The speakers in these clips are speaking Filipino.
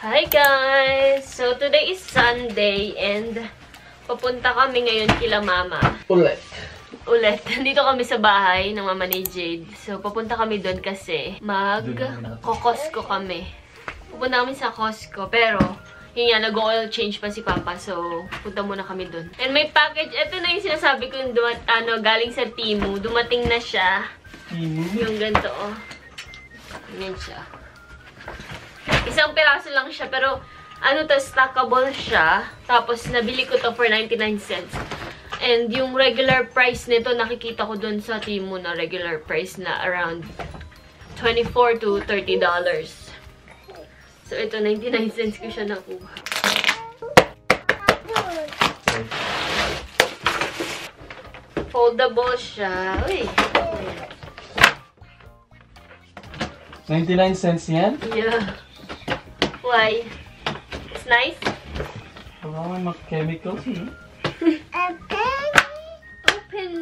Hi guys! So today is Sunday and papunta kami ngayon kila mama. Ulit. Ulit. Nandito kami sa bahay ng mama ni Jade. So papunta kami doon kasi mag-Costco kami. Pupunta kami sa Costco pero yun nga, nag-oil change pa si Papa. So, punta muna kami doon. And may package. Ito na yung sinasabi ko yung dumat, ano, galing sa Timu. Dumating na siya. Yung ganito, oh. Yan siya. Isang piraso lang siya, pero ano to, stackable siya. Tapos, nabili ko to for 99 cents. And yung regular price nito, nakikita ko dun sa Timo na regular price na around 24 to 30 dollars. So, ito, 99 cents ko siya nakuha. Foldable siya. Uy. 99 cents yan? Yeah. Why? It's nice? Wala may mga chemicals, no? Open.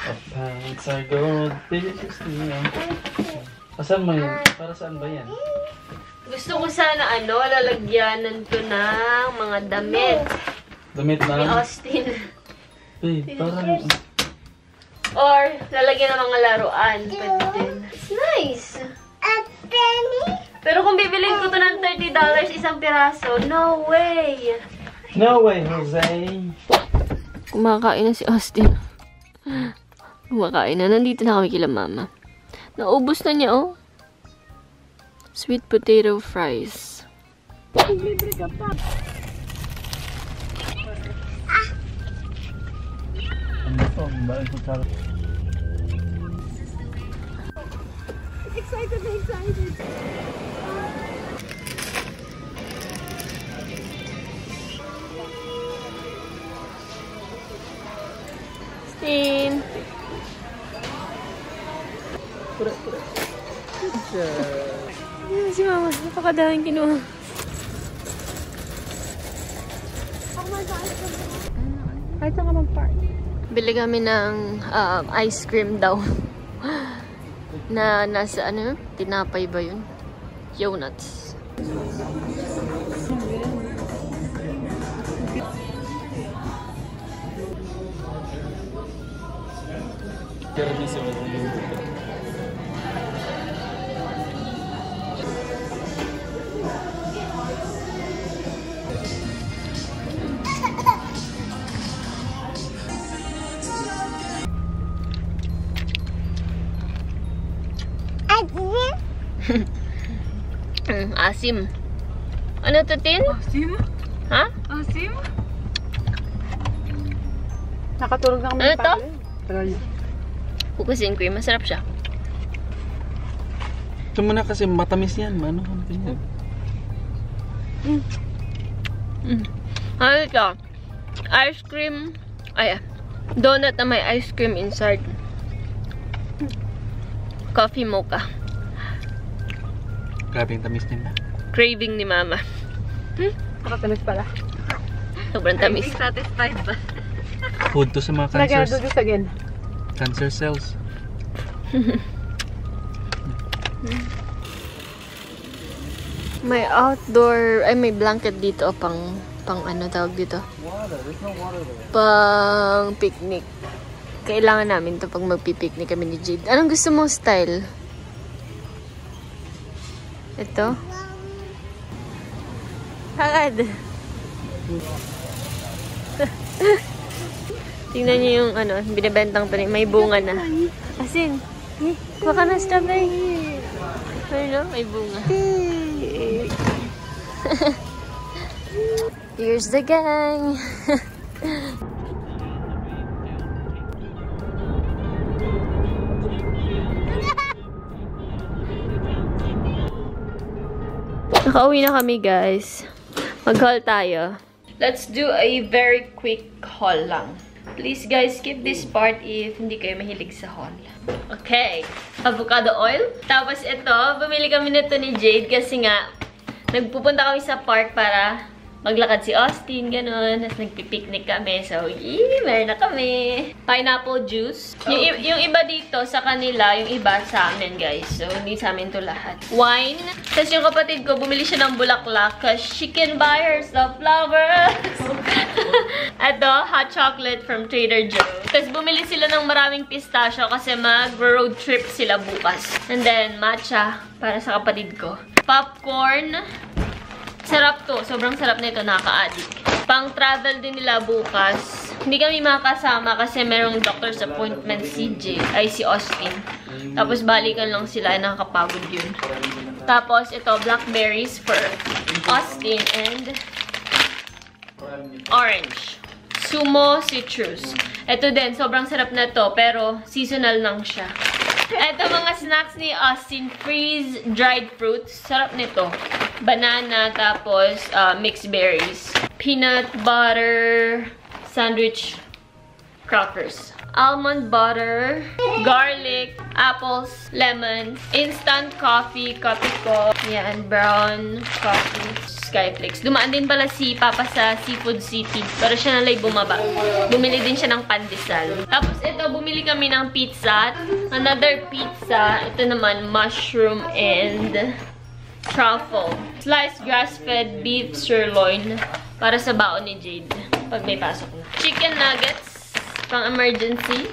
The pants are gold, to me. Asan mo yun? Para saan ba yan? Gusto ko sana, ano, lalagyanan ko ng mga damit Damit ni na? Austin. Babe, parang... Or, lalagyan ng mga laruan. Pwede din. It's nice. Pero kung bibilin ko to ng $30 isang piraso, no way. No way, Jose! Kumakain na si Austin. Kumakain na. Nandito na kami kila mama. Naubos na niya, oh. Sweet potato fries. Ano to? Bakit ko tsara? Excited na excited. Austin. Ayan si mama. Napakadaming kinuha. Kahit saan ka mag-park. Bili kami ng um, ice cream daw. na nasa ano? Tinapay ba yun? Donuts. Tiramisu asim. Ano to, Tin? Asim? Ha? Asim? Nakatulog na kami Ano to? Pero Kukusin ko yun. Masarap siya. Ito mo na kasi matamis yan. Ano ano yan? Mm. Ano ito? Ice cream. Ay, ah. donut na may ice cream inside. Coffee mocha. Grabe yung tamis nila. Craving ni mama. nakatamis pala. Sobrang tamis. satisfied ba? Food to sa mga Lagyan cancer, do this again. cancer cells. May outdoor, ay may blanket dito pang pang ano tawag dito? Water. There's no water there. Pang picnic. Kailangan namin to pag magpipiknik kami ni Jade. Anong gusto mong style? Ito? Hangad. Tingnan niyo yung ano, binibentang to. May bunga na. Asin? Baka na strawberry. Ano? May bunga. Here's the gang. Nakauwi na kami, guys. Mag-haul tayo. Let's do a very quick haul lang. Please, guys, skip this part if hindi kayo mahilig sa haul. Okay. Avocado oil. Tapos ito, bumili kami nito ni Jade kasi nga, nagpupunta kami sa park para maglakad si Austin, ganun. Tapos nagpipiknik kami. So, yee, meron na kami. Pineapple juice. Yung, i- yung iba dito sa kanila, yung iba sa amin, guys. So, hindi sa amin to lahat. Wine. Tapos yung kapatid ko, bumili siya ng bulaklak cause she can buy herself flowers. Ito, hot chocolate from Trader Joe. Tapos bumili sila ng maraming pistachio kasi mag-road trip sila bukas. And then, matcha para sa kapatid ko. Popcorn. Sarap to. Sobrang sarap nito. Nakaka-addict. Pang-travel din nila bukas. Hindi kami makakasama kasi merong doctor's appointment si J, ay si Austin. Tapos balikan lang sila. Nakakapagod yun. Tapos ito, blackberries for Austin and orange. Sumo citrus. Ito din, sobrang sarap na to, pero seasonal lang siya. Ito mga snacks ni Austin, freeze dried fruits. Sarap nito. Banana, tapos uh, mixed berries. Peanut butter sandwich crackers. Almond butter, garlic, apples, lemon, instant coffee, coffee ko. Yan, brown coffee, skyflakes. Dumaan din pala si Papa sa Seafood City. Pero siya nalay bumaba. Bumili din siya ng pandesal. Tapos ito, bumili kami ng pizza. Another pizza. Ito naman, mushroom and truffle. Sliced grass-fed beef sirloin para sa baon ni Jade pag may pasok na. Chicken nuggets pang emergency.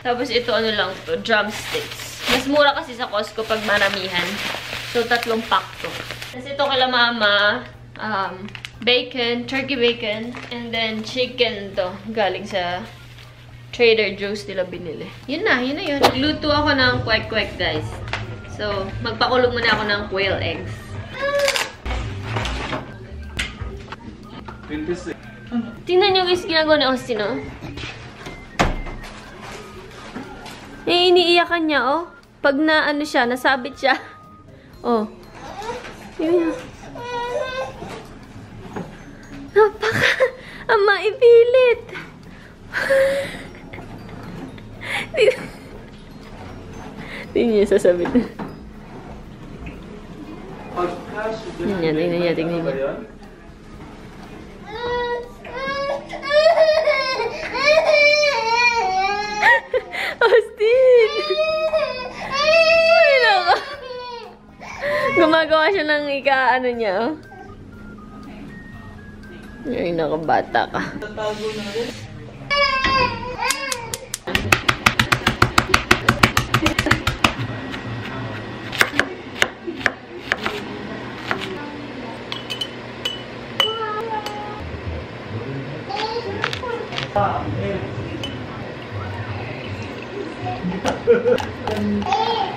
Tapos ito ano lang to, drumsticks. Mas mura kasi sa Costco pag maramihan. So tatlong pack to. Tapos ito kala mama, um, bacon, turkey bacon, and then chicken to. Galing sa Trader Joe's nila binili. Yun na, yun na yun. Luto ako ng kwek-kwek, guys. So, magpakulog muna ako ng quail eggs. 26. Tingnan nyo guys, ginagawa ni Austin, oh. Eh, iniiyakan niya, oh. Pag na, ano siya, nasabit siya. Oh. Yun yun. Napaka, ang maipilit. Tingnan niya sasabit. Tingnan niya, tingnan niya, tingnan niya. Austin! Ay, nako. Gumagawa siya ng ika, ano niya, oh. Ay, nako, bata ka. Thank you.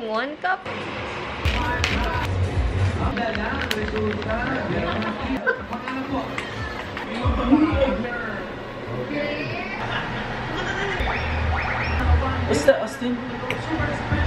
Nating one cup. Basta, Austin.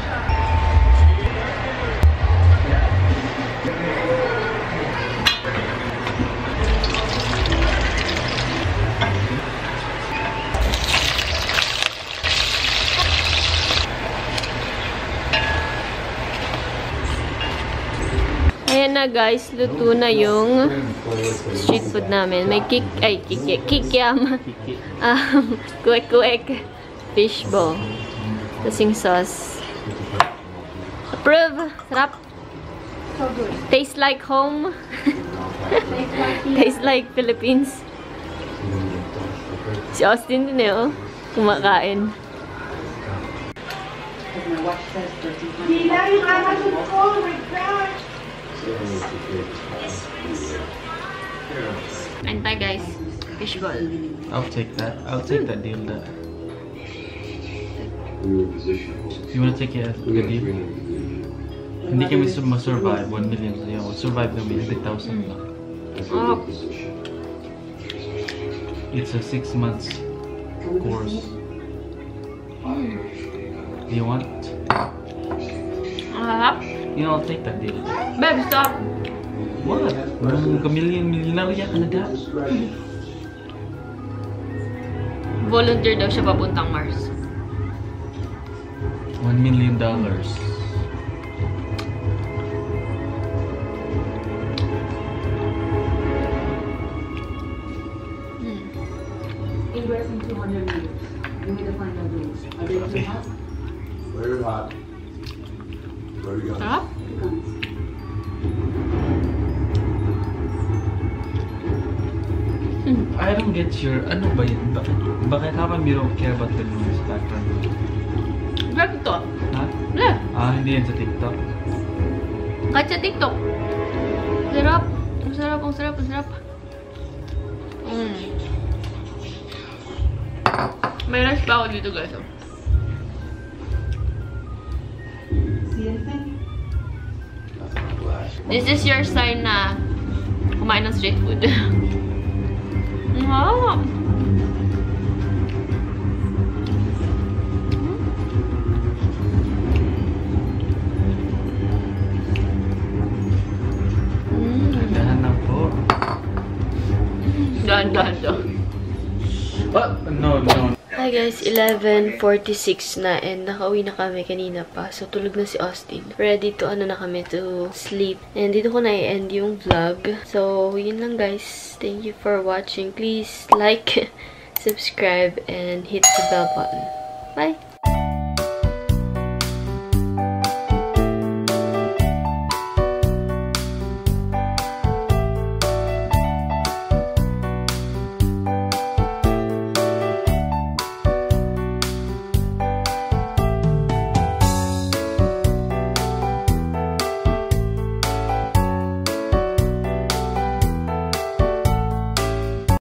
Na guys, luto na yung street food namin. May kik, ay kik, kikiam. Kiki. Um, kuek-kuek fishball. Kasing sauce. Approve! Sarap! So good. Tastes like home. Tastes like Philippines. Si Austin din eh, oh. Kumakain. And bye guys. Fishball. I'll take that. I'll take hmm. that deal. That. You wanna take it as a good deal? Hindi kami su- ma-survive 1 million. So, yeah, survive kami 100,000 lang. Oh, It's a 6 months course. Do you want? Harap. You know, I'll take that deal. Babe, stop. What? Nung kamilyon, milyonarya ka na ga. Volunteer daw siya papuntang Mars. One million dollars. Ingress in 200 meters. Give me the final rules. Are they too hot? Very hot. To go. Sarap. I don't get your, ano ba yun? Bakit, bakit how come you don't care about the noise background? Babe, ito. Ha? Babe, Ah, hindi yan sa TikTok. kahit sa TikTok. Sarap. Ang sarap, ang sarap, ang sarap. Mm. May rice pa ako dito, guys. oh. This is your sign na kumain ng street food. Wow! Dahan, dahan. What? No, no. Hi guys, 11.46 na and nakauwi na kami kanina pa. So, tulog na si Austin. Ready to, ano na kami, to sleep. And dito ko na i-end yung vlog. So, yun lang guys. Thank you for watching. Please like, subscribe, and hit the bell button. Bye!